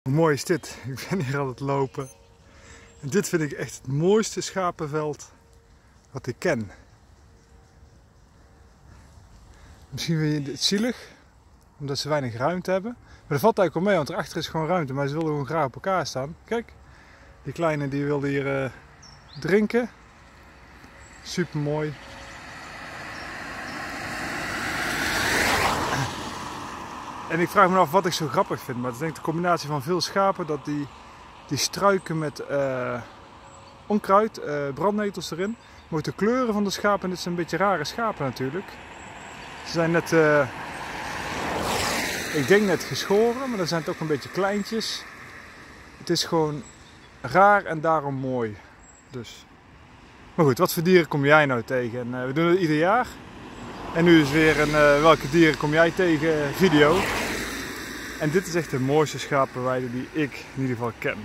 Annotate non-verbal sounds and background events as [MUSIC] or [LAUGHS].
Hoe mooi is dit? [LAUGHS] Ik ben hier aan het lopen. En dit vind ik echt het mooiste schapenveld wat ik ken. Misschien vind je het zielig, omdat ze weinig ruimte hebben. Maar dat valt eigenlijk wel mee, want erachter is gewoon ruimte. Maar ze willen gewoon graag op elkaar staan. Kijk, die kleine die wilde hier uh, drinken. Super mooi. En ik vraag me af wat ik zo grappig vind. Maar is denk ik de combinatie van veel schapen dat die, die struiken met uh, onkruid, uh, brandnetels erin. Maar de kleuren van de schapen, dit zijn een beetje rare schapen natuurlijk. Ze zijn net, uh, ik denk net geschoren, maar dan zijn het ook een beetje kleintjes. Het is gewoon raar en daarom mooi. Dus. Maar goed, wat voor dieren kom jij nou tegen? En, we doen het ieder jaar. En nu is weer een welke dieren kom jij tegen video. En dit is echt de mooiste schapenweide die ik in ieder geval ken.